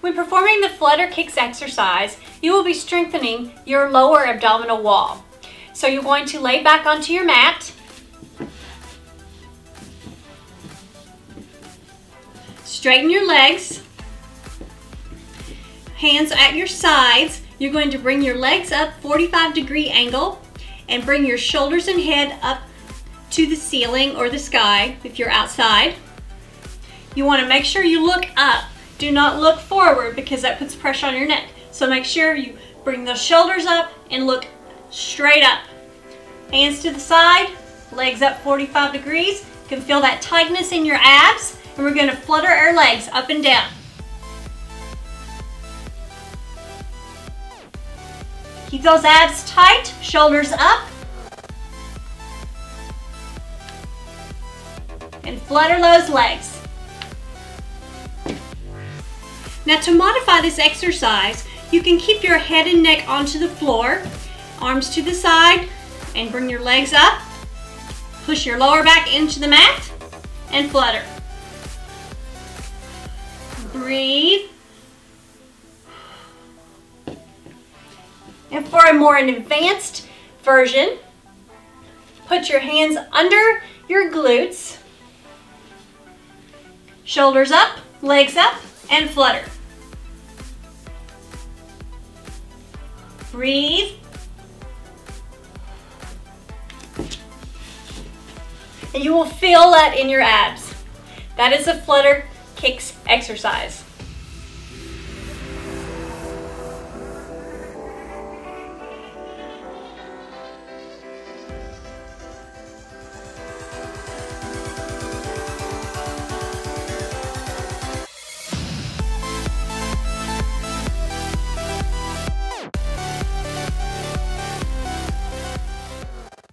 When performing the flutter kicks exercise, you will be strengthening your lower abdominal wall. So you're going to lay back onto your mat. Straighten your legs. Hands at your sides. You're going to bring your legs up 45 degree angle and bring your shoulders and head up to the ceiling or the sky if you're outside. You want to make sure you look up. Do not look forward because that puts pressure on your neck. So make sure you bring those shoulders up and look straight up. Hands to the side, legs up 45 degrees. You can feel that tightness in your abs and we're gonna flutter our legs up and down. Keep those abs tight, shoulders up. And flutter those legs. Now to modify this exercise, you can keep your head and neck onto the floor, arms to the side, and bring your legs up. Push your lower back into the mat and flutter. Breathe. And for a more advanced version, put your hands under your glutes, shoulders up, legs up, and flutter. Breathe. And you will feel that in your abs. That is a flutter kicks exercise.